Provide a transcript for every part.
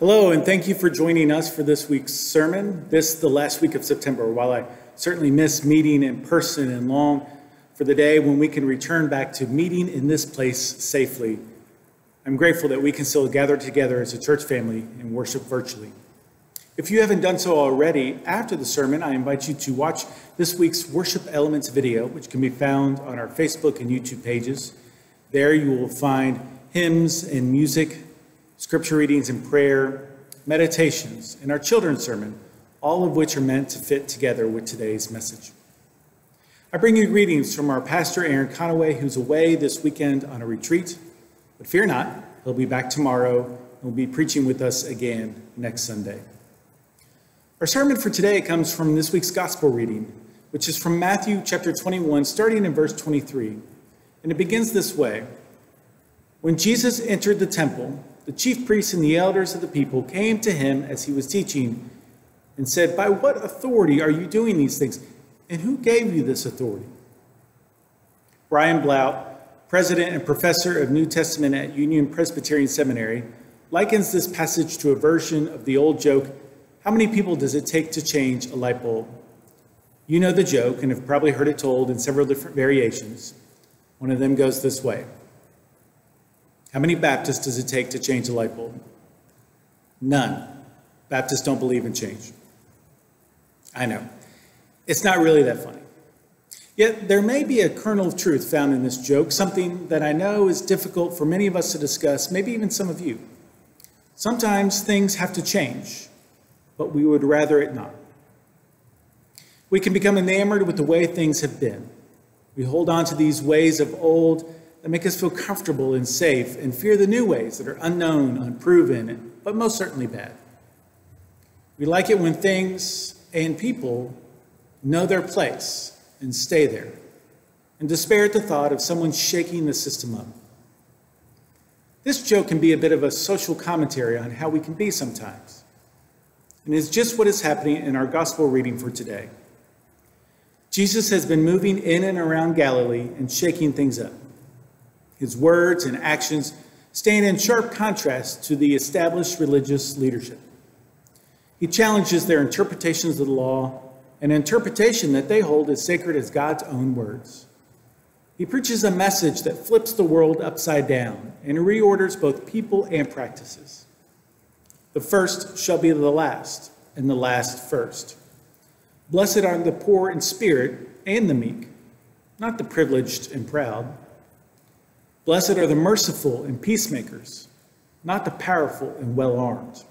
Hello, and thank you for joining us for this week's sermon. This the last week of September. While I certainly miss meeting in person and long for the day when we can return back to meeting in this place safely, I'm grateful that we can still gather together as a church family and worship virtually. If you haven't done so already, after the sermon, I invite you to watch this week's Worship Elements video, which can be found on our Facebook and YouTube pages. There you will find hymns and music scripture readings and prayer, meditations, and our children's sermon, all of which are meant to fit together with today's message. I bring you greetings from our pastor, Aaron Conaway, who's away this weekend on a retreat. But fear not, he'll be back tomorrow and will be preaching with us again next Sunday. Our sermon for today comes from this week's gospel reading, which is from Matthew chapter 21, starting in verse 23. And it begins this way When Jesus entered the temple, the chief priests and the elders of the people came to him as he was teaching and said, By what authority are you doing these things? And who gave you this authority? Brian Blount, president and professor of New Testament at Union Presbyterian Seminary, likens this passage to a version of the old joke How many people does it take to change a light bulb? You know the joke and have probably heard it told in several different variations. One of them goes this way how many Baptists does it take to change a light bulb? None. Baptists don't believe in change. I know. It's not really that funny. Yet there may be a kernel of truth found in this joke, something that I know is difficult for many of us to discuss, maybe even some of you. Sometimes things have to change, but we would rather it not. We can become enamored with the way things have been. We hold on to these ways of old that make us feel comfortable and safe and fear the new ways that are unknown, unproven, but most certainly bad. We like it when things and people know their place and stay there, and despair at the thought of someone shaking the system up. This joke can be a bit of a social commentary on how we can be sometimes, and is just what is happening in our gospel reading for today. Jesus has been moving in and around Galilee and shaking things up. His words and actions stand in sharp contrast to the established religious leadership. He challenges their interpretations of the law, an interpretation that they hold as sacred as God's own words. He preaches a message that flips the world upside down and reorders both people and practices. The first shall be the last, and the last first. Blessed are the poor in spirit and the meek, not the privileged and proud. Blessed are the merciful and peacemakers, not the powerful and well armed.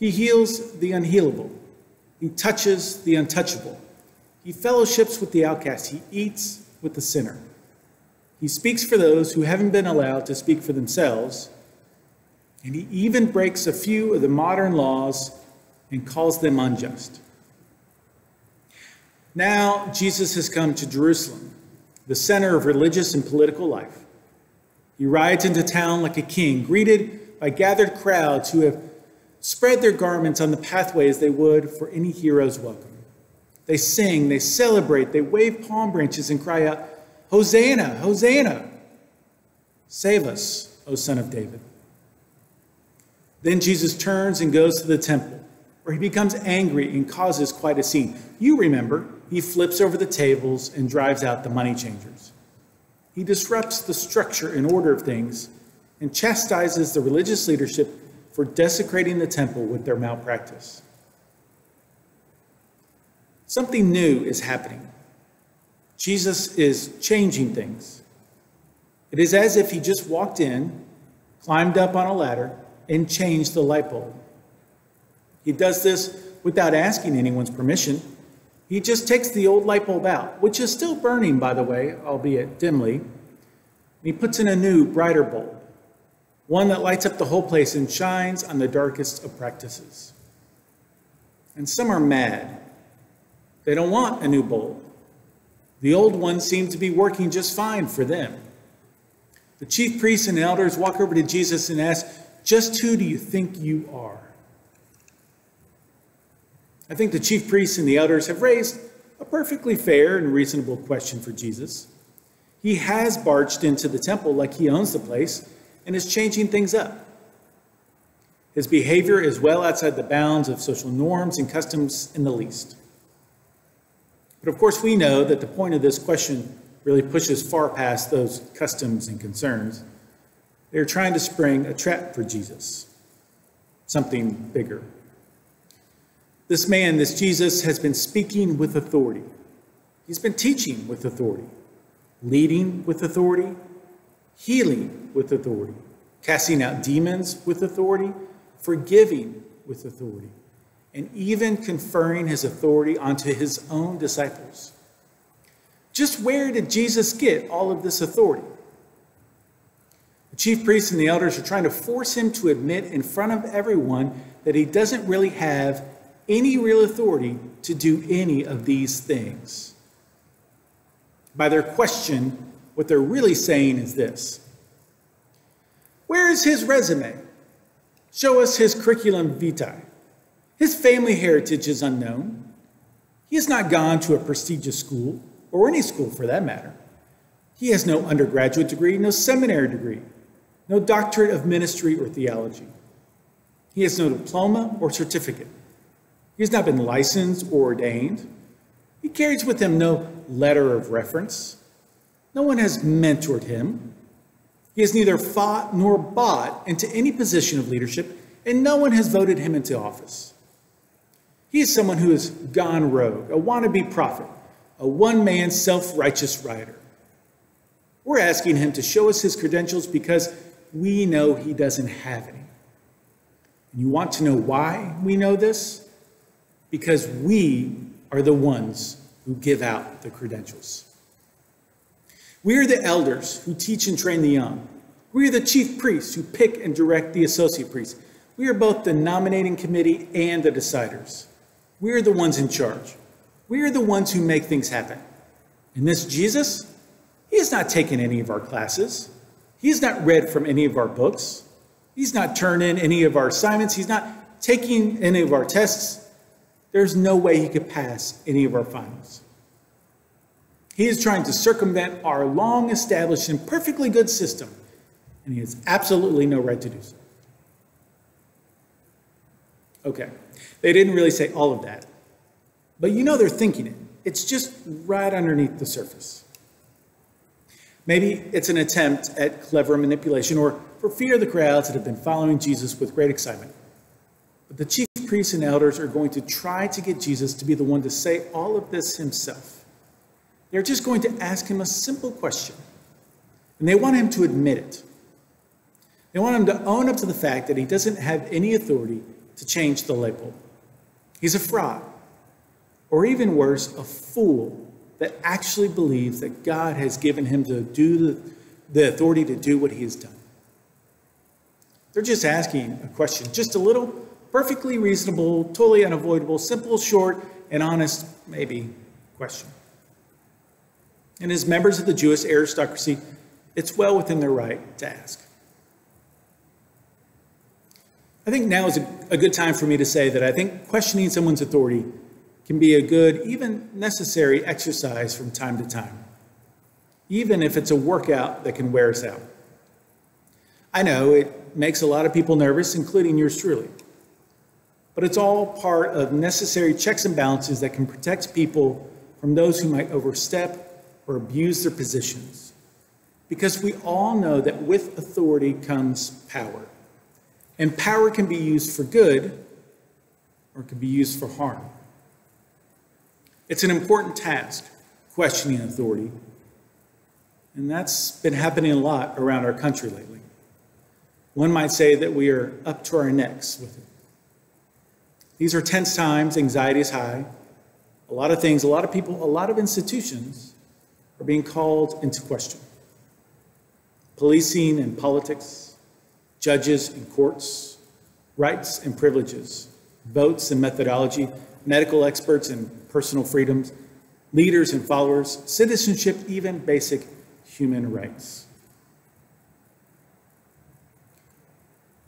He heals the unhealable. He touches the untouchable. He fellowships with the outcast. He eats with the sinner. He speaks for those who haven't been allowed to speak for themselves. And he even breaks a few of the modern laws and calls them unjust. Now, Jesus has come to Jerusalem, the center of religious and political life. He rides into town like a king, greeted by gathered crowds who have spread their garments on the pathway as they would for any hero's welcome. They sing, they celebrate, they wave palm branches and cry out, Hosanna, Hosanna! Save us, O Son of David. Then Jesus turns and goes to the temple, where he becomes angry and causes quite a scene. You remember, he flips over the tables and drives out the money changers. He disrupts the structure and order of things and chastises the religious leadership for desecrating the temple with their malpractice. Something new is happening. Jesus is changing things. It is as if he just walked in, climbed up on a ladder, and changed the light bulb. He does this without asking anyone's permission. He just takes the old light bulb out, which is still burning, by the way, albeit dimly, and he puts in a new, brighter bulb, one that lights up the whole place and shines on the darkest of practices. And some are mad. They don't want a new bulb. The old one seemed to be working just fine for them. The chief priests and elders walk over to Jesus and ask, Just who do you think you are? I think the chief priests and the elders have raised a perfectly fair and reasonable question for Jesus. He has barged into the temple like he owns the place and is changing things up. His behavior is well outside the bounds of social norms and customs in the least. But of course, we know that the point of this question really pushes far past those customs and concerns. They're trying to spring a trap for Jesus, something bigger. This man, this Jesus, has been speaking with authority. He's been teaching with authority, leading with authority, healing with authority, casting out demons with authority, forgiving with authority, and even conferring his authority onto his own disciples. Just where did Jesus get all of this authority? The chief priests and the elders are trying to force him to admit in front of everyone that he doesn't really have any real authority to do any of these things. By their question, what they're really saying is this Where is his resume? Show us his curriculum vitae. His family heritage is unknown. He has not gone to a prestigious school, or any school for that matter. He has no undergraduate degree, no seminary degree, no doctorate of ministry or theology. He has no diploma or certificate. He has not been licensed or ordained. He carries with him no letter of reference. No one has mentored him. He has neither fought nor bought into any position of leadership, and no one has voted him into office. He is someone who has gone rogue, a wannabe prophet, a one man self righteous writer. We're asking him to show us his credentials because we know he doesn't have any. And you want to know why we know this? Because we are the ones who give out the credentials. We are the elders who teach and train the young. We are the chief priests who pick and direct the associate priests. We are both the nominating committee and the deciders. We are the ones in charge. We are the ones who make things happen. And this Jesus, he has not taken any of our classes. He has not read from any of our books. He's not turned in any of our assignments. He's not taking any of our tests. There's no way he could pass any of our finals. He is trying to circumvent our long established and perfectly good system, and he has absolutely no right to do so. Okay, they didn't really say all of that, but you know they're thinking it. It's just right underneath the surface. Maybe it's an attempt at clever manipulation or for fear of the crowds that have been following Jesus with great excitement. But the chief priests and elders are going to try to get Jesus to be the one to say all of this himself. They're just going to ask him a simple question, and they want him to admit it. They want him to own up to the fact that he doesn't have any authority to change the label. He's a fraud, or even worse, a fool that actually believes that God has given him to do the, the authority to do what he has done. They're just asking a question, just a little perfectly reasonable, totally unavoidable, simple, short, and honest, maybe, question. And as members of the Jewish aristocracy, it's well within their right to ask. I think now is a, good time for me to say that I think questioning someone's authority can be a good, even necessary exercise from time to time, even if it's a workout that can wear us out. I know it makes a lot of people nervous, including yours truly, but it's all part of necessary checks and balances that can protect people from those who might overstep or abuse their positions. Because we all know that with authority comes power. And power can be used for good or can be used for harm. It's an important task, questioning authority. And that's been happening a lot around our country lately. One might say that we are up to our necks with it. These are tense times, anxiety is high. A lot of things, a lot of people, a lot of institutions are being called into question. Policing and politics, judges and courts, rights and privileges, votes and methodology, medical experts and personal freedoms, leaders and followers, citizenship, even basic human rights.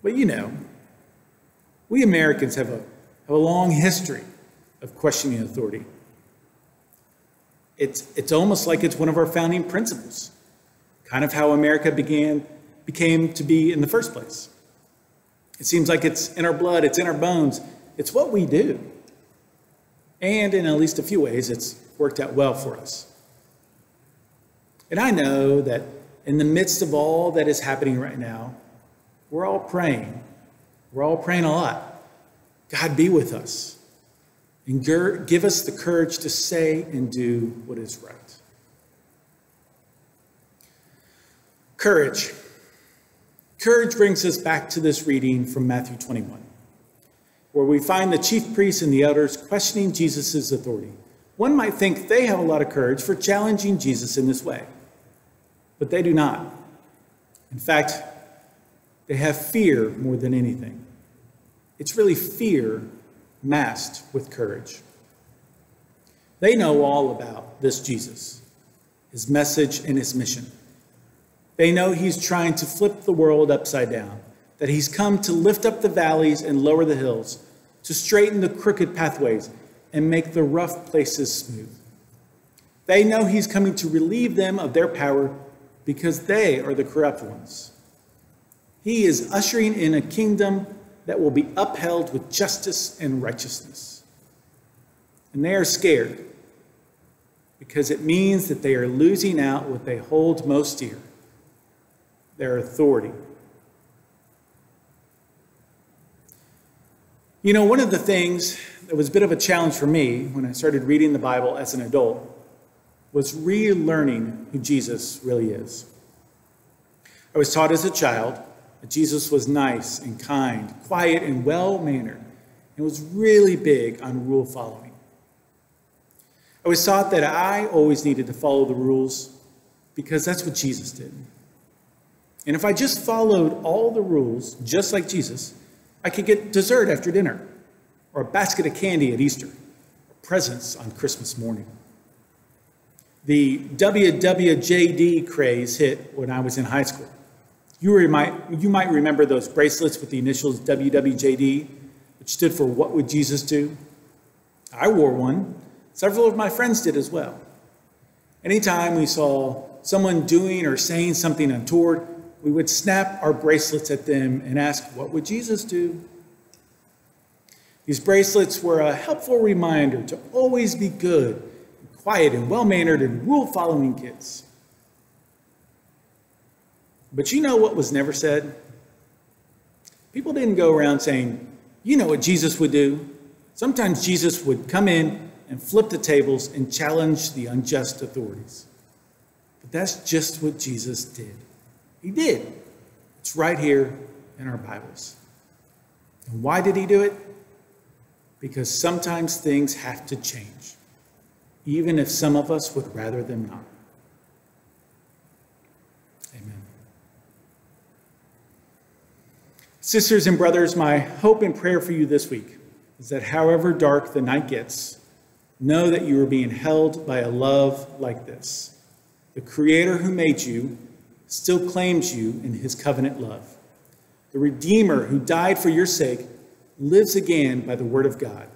But you know, we Americans have a, have a long history of questioning authority. It's, it's almost like it's one of our founding principles, kind of how America began, became to be in the first place. It seems like it's in our blood, it's in our bones, it's what we do. And in at least a few ways, it's worked out well for us. And I know that in the midst of all that is happening right now, we're all praying. We're all praying a lot. God be with us and give us the courage to say and do what is right. Courage. Courage brings us back to this reading from Matthew 21, where we find the chief priests and the elders questioning Jesus' authority. One might think they have a lot of courage for challenging Jesus in this way, but they do not. In fact, they have fear more than anything. It's really fear masked with courage. They know all about this Jesus, his message, and his mission. They know he's trying to flip the world upside down, that he's come to lift up the valleys and lower the hills, to straighten the crooked pathways and make the rough places smooth. They know he's coming to relieve them of their power because they are the corrupt ones. He is ushering in a kingdom that will be upheld with justice and righteousness. And they are scared because it means that they are losing out what they hold most dear their authority. You know, one of the things that was a bit of a challenge for me when I started reading the Bible as an adult was relearning who Jesus really is. I was taught as a child that Jesus was nice and kind, quiet and well mannered, and was really big on rule following. I was taught that I always needed to follow the rules because that's what Jesus did. And if I just followed all the rules, just like Jesus, I could get dessert after dinner, or a basket of candy at Easter, or presents on Christmas morning. The WWJD craze hit when I was in high school. You might, you might remember those bracelets with the initials WWJD, which stood for What Would Jesus Do? I wore one. Several of my friends did as well. Anytime we saw someone doing or saying something untoward, we would snap our bracelets at them and ask, What would Jesus do? These bracelets were a helpful reminder to always be good, quiet, and well mannered and rule following kids. But you know what was never said? People didn't go around saying, You know what Jesus would do? Sometimes Jesus would come in and flip the tables and challenge the unjust authorities. But that's just what Jesus did. He did. It's right here in our Bibles. And why did he do it? Because sometimes things have to change, even if some of us would rather them not. Sisters and brothers, my hope and prayer for you this week is that however dark the night gets, know that you are being held by a love like this. The Creator who made you still claims you in his covenant love. The Redeemer who died for your sake lives again by the word of God.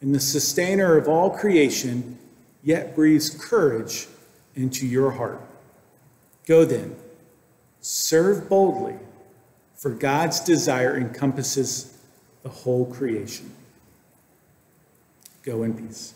And the sustainer of all creation yet breathes courage into your heart. Go then, serve boldly, for God's desire encompasses the whole creation. Go in peace.